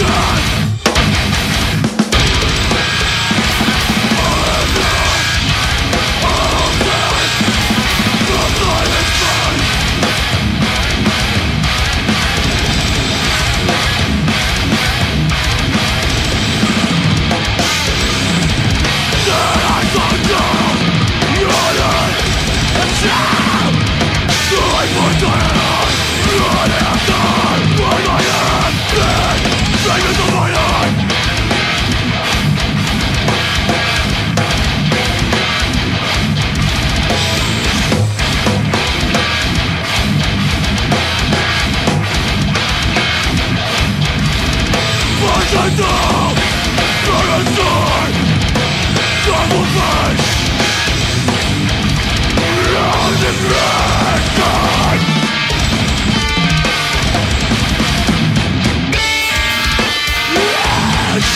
God!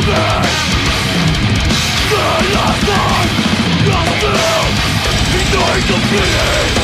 The last time, not still, he died completely